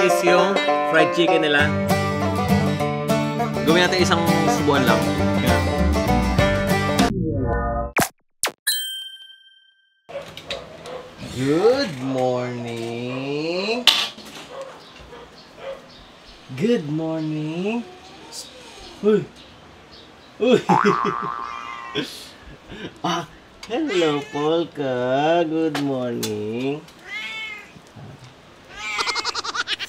is yung fried chicken nila. Gawin natin isang subuan lang. Good morning. Good morning. Uy. Uy. ah, hello, Polka. Good morning.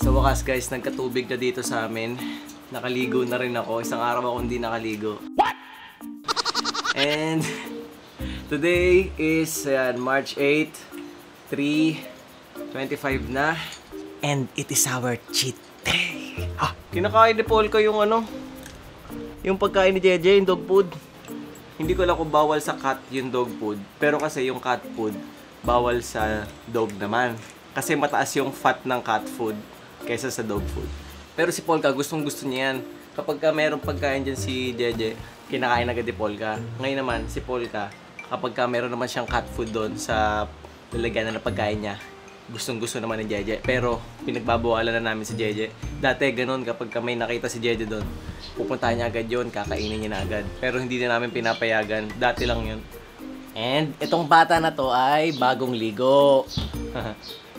Sa wakas guys, nagkatubig na dito sa amin. Nakaligo na rin ako. Isang araw ako hindi nakaligo. What? And today is uh, March 8, 3.25 na. And it is our cheat day. Ah, kinakain ni Paul ko yung ano, yung pagkain ni Jeje, yung dog food. Hindi ko alam kung bawal sa cat yung dog food. Pero kasi yung cat food, bawal sa dog naman. Kasi mataas yung fat ng cat food kaysa sa dog food. Pero si Polka, gustong gusto niya yan. Kapag ka merong pagkain dyan si Jeje, kinakain agad ni Polka. Ngayon naman, si Polka, kapag ka meron naman siyang cat food doon sa lalagyan na ng pagkain niya, gustong gusto naman ni Jeje. Pero pinagbabawalan na namin si Jeje. Dati ganun, kapag ka may nakita si Jeje doon, pupuntahan niya agad yun, kakainin niya na agad. Pero hindi na namin pinapayagan. Dati lang yun. And itong bata na to ay bagong ligo.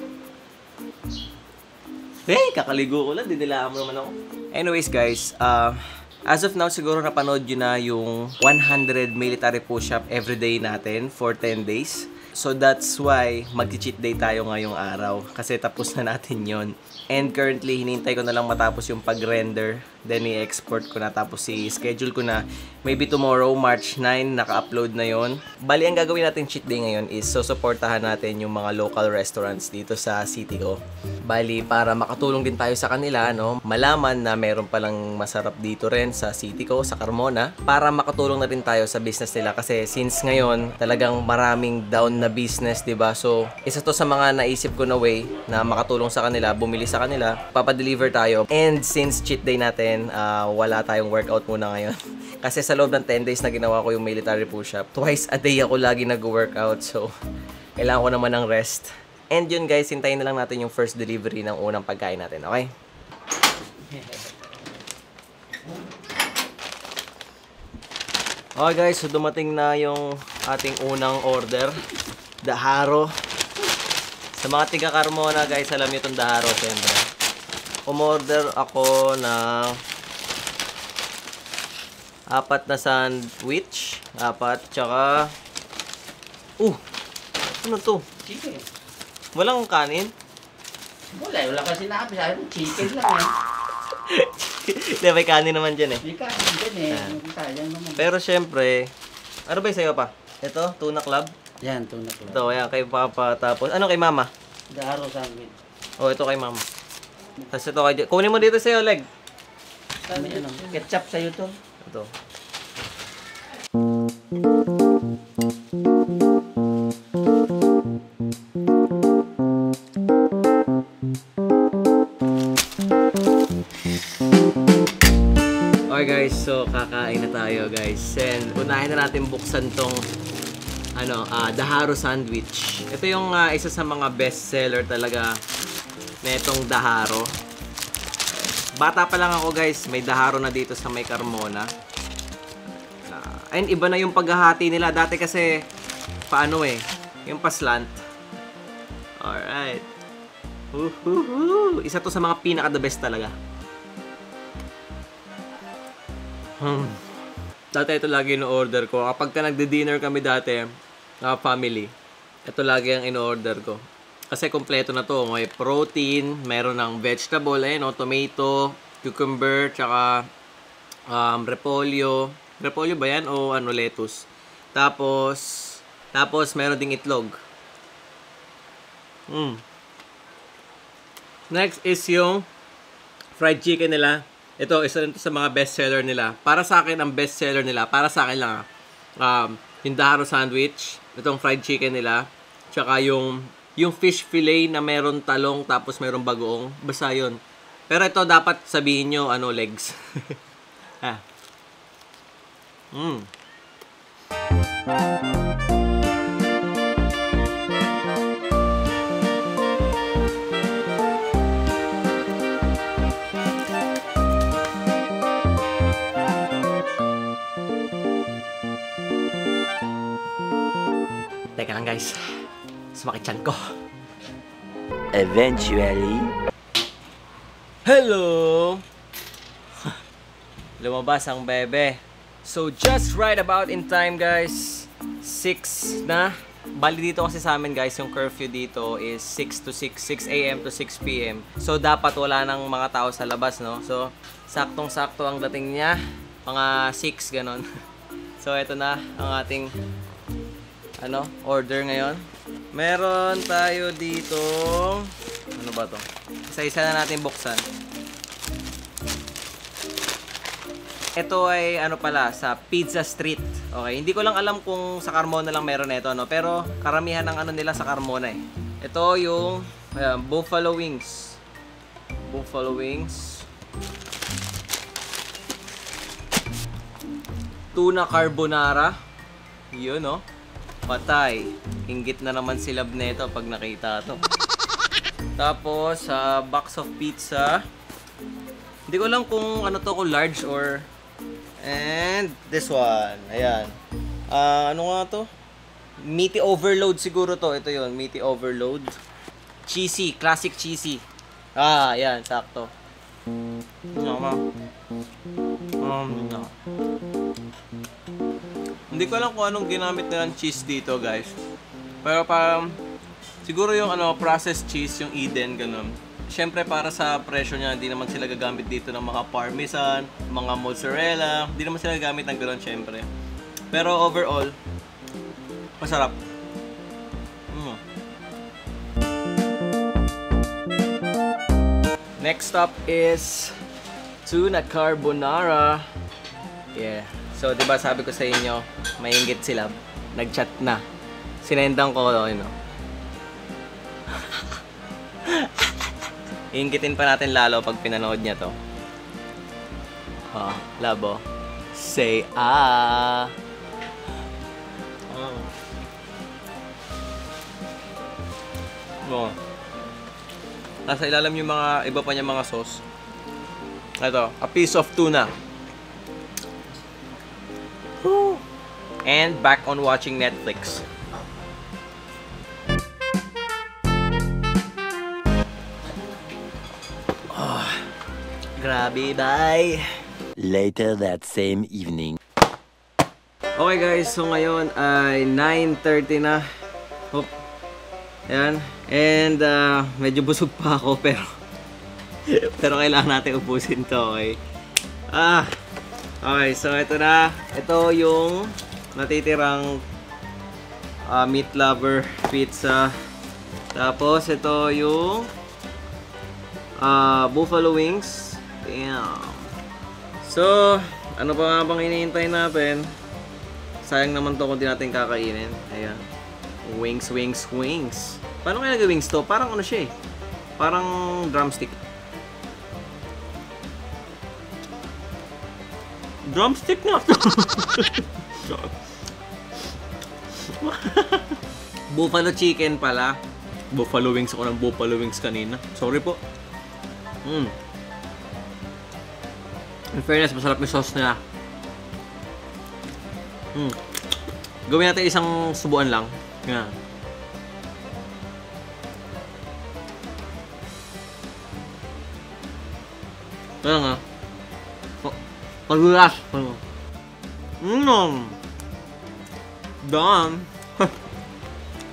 Hey, kakaligo ko lang. Dinilaan mo naman ako. Anyways, guys. Uh, as of now, siguro napanood nyo na yung 100 military push-up everyday natin for 10 days. So that's why mag-cheat day tayo ngayong araw. Kasi tapos na natin yon And currently, hinintay ko na lang matapos yung pag-render. Then, i-export ko na. Tapos, i-schedule ko na. Maybe tomorrow, March 9, naka-upload na yon Bali, ang gagawin natin cheat day ngayon is susuportahan natin yung mga local restaurants dito sa city ko. Bali, para makatulong din tayo sa kanila, no? Malaman na meron palang masarap dito rin sa city ko, sa Carmona. Para makatulong na rin tayo sa business nila. Kasi since ngayon, talagang maraming down na business, 'di ba So, isa to sa mga naisip ko na way na makatulong sa kanila, bumili sa kanila, papadeliver tayo. And since cheat day natin, uh, wala tayong workout muna ngayon. Kasi sa loob ng 10 days na ginawa ko yung military push-up, twice a day ako lagi nag-workout. So, kailangan ko naman ng rest. And yun guys, hintayin na lang natin yung first delivery ng unang pagkain natin, okay? Okay guys, so dumating na yung ating unang order. Daharo. Sa mga tiga Carmona guys, alam niyo itong Daharo siyempre. Umorder ako ng apat na sandwich. Apat, tsaka... Uh! Ano to? Chicken. Walang kanin? Wala, wala kasi sinabi. Sabi mo, chicken lang eh. Hindi, may kanin naman dyan eh. Hindi ka, hindi eh. Ah. Pero syempre, ano ba yung sa'yo pa? Ito, tuna club. Yan, tuna ko. Ito, ayan, kay Papa. Tapos, ano kay Mama? Daharo sandwich. Oh, ito kay Mama. Tapos ito kay... Kunin mo dito sa'yo, leg. Ano, ketchup sa'yo to. Ito. Okay guys, so kakain na tayo guys. And unahin na natin buksan tong ano, ah Daharo sandwich. Ito yung ah, isa sa mga best seller talaga na itong Daharo. Bata pa lang ako guys, may Daharo na dito sa may Carmona. Ah, and iba na yung paghahati nila. Dati kasi paano eh, yung paslant. Alright. Woohoo! Isa to sa mga pinaka the best talaga. Hmm. Dati ito lagi yung order ko. Kapag ka nagde-dinner kami dati, na family, ito lagi ang in-order ko. Kasi kompleto na to. May protein, meron ng vegetable, eh, no? tomato, cucumber, tsaka um, repolyo. Repolyo ba yan o ano, lettuce? Tapos, tapos meron ding itlog. Mm. Next is yung fried chicken nila. Ito, isa rin sa mga best seller nila. Para sa akin, ang best seller nila, para sa akin lang, ah, um, yung sandwich, itong fried chicken nila, tsaka yung, yung fish fillet na meron talong tapos meron bagoong. Basta yun. Pero ito, dapat sabihin nyo, ano, legs. ah. Mm. Guys. Sumakit ko. Eventually. Hello! Lumabas ang bebe. So, just right about in time, guys. 6 na. Bali dito kasi sa amin, guys, yung curfew dito is 6 to 6, 6 a.m. to 6 p.m. So, dapat wala nang mga tao sa labas, no? So, saktong-sakto ang dating niya. Mga 6, ganon. so, ito na ang ating ano, order ngayon. Meron tayo dito ano ba to? Isa-isa na natin buksan. Ito ay ano pala sa Pizza Street. Okay, hindi ko lang alam kung sa Carmona lang meron nito no, pero karamihan ng ano nila sa Carmona eh. Ito yung ayan, buffalo wings. Buffalo wings. Tuna carbonara. Yun no. Patay. Inggit na naman si Lab nito pag nakita to. Tapos, sa box of pizza. Hindi ko lang kung ano to, kung large or... And this one. Ayan. Ah, ano nga to? Meaty overload siguro to. Ito yon meaty overload. Cheesy, classic cheesy. Ah, ayan, sakto. No, ma. Um, no. Hindi ko alam kung anong ginamit nilang cheese dito, guys. Pero parang siguro yung ano processed cheese, yung Eden ganun. Siyempre para sa presyo niya, hindi naman sila gagamit dito ng mga parmesan, mga mozzarella, hindi naman sila gagamit ng ganun syempre. Pero overall, masarap. Mm. Next up is tuna carbonara. Yeah. So, 'di ba sabi ko sa inyo, maingit sila. Nag-chat na. Sinendan ko, you know. Inggitin pa natin lalo pag pinanood niya to. Oh, labo. Say ah. Oh. Oh. Nasa ilalim yung mga iba pa niya mga sauce. Ito, a piece of tuna. And back on watching Netflix. Ah, grabe, bye! Later that same evening. Okay guys, so ngayon ay 9.30 na. Hope. Ayan. And uh, medyo busog pa ako pero pero kailangan natin ubusin to, okay? Ah, okay, so ito na. Ito yung natitirang uh, meat lover pizza. Tapos ito yung uh, buffalo wings. Damn. So, ano pa nga bang hinihintay natin? Sayang naman to kung di natin kakainin. Ayan. Wings, wings, wings. Paano kaya nag-wings to? Parang ano siya eh. Parang drumstick. Drumstick na! buffalo chicken pala. Buffalo wings ako ng buffalo wings kanina. Sorry po. Mm. In fairness, masarap yung sauce nila. Mm. Gawin natin isang subuan lang. Yan. Kaya nga. Pa- Pagulas. Mmm. Done.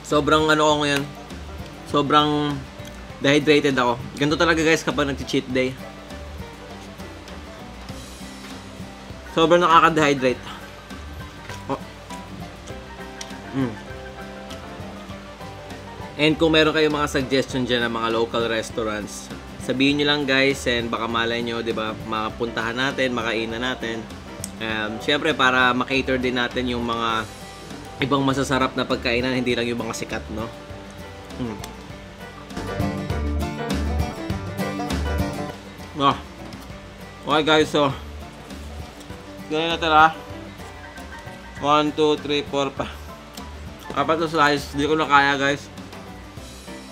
Sobrang ano ko ngayon. Sobrang dehydrated ako. Ganito talaga guys kapag nag-cheat day. Sobrang nakaka-dehydrate. Oh. Mm. And kung meron kayong mga suggestion dyan ng mga local restaurants, sabihin nyo lang guys and baka malay nyo, di ba, mapuntahan natin, makainan natin. Um, Siyempre, para makater din natin yung mga ibang masasarap na pagkainan, hindi lang yung mga sikat, no? Hmm. Ah. Okay guys, so Ganyan natin ha. 1, 2, 3, 4 pa. Apat na slice. Hindi ko na kaya guys.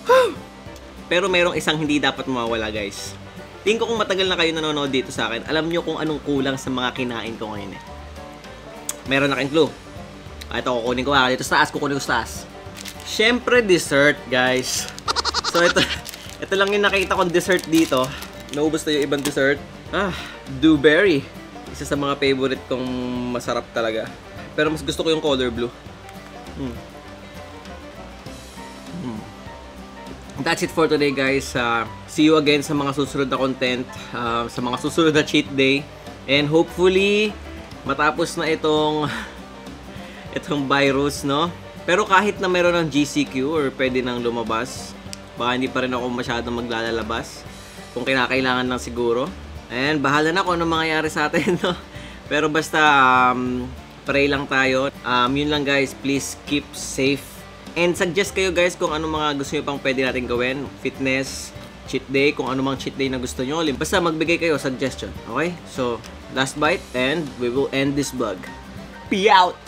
Pero merong isang hindi dapat mawawala guys. Tingin ko kung matagal na kayo nanonood dito sa akin, alam nyo kung anong kulang sa mga kinain ko ngayon eh. Meron na kayong clue. Ah, ito kukunin ko ha. Dito sa taas, kukunin ko sa taas. Siyempre, dessert, guys. So, ito, ito lang yung nakita kong dessert dito. Naubos na yung ibang dessert. Ah, dewberry. Isa sa mga favorite kong masarap talaga. Pero mas gusto ko yung color blue. Mm. Mm. That's it for today, guys. Uh, see you again sa mga susunod na content. uh, sa mga susunod na cheat day. And hopefully, matapos na itong itong virus, no? Pero kahit na meron ng GCQ or pwede nang lumabas, baka hindi pa rin ako masyadong maglalabas kung kinakailangan lang siguro. And bahala na kung ano mangyayari sa atin, no? Pero basta, um, pray lang tayo. Um, yun lang guys, please keep safe. And suggest kayo guys kung ano mga gusto nyo pang pwede natin gawin. Fitness, cheat day, kung ano mang cheat day na gusto nyo. Basta magbigay kayo suggestion, okay? So, last bite and we will end this vlog. Be out!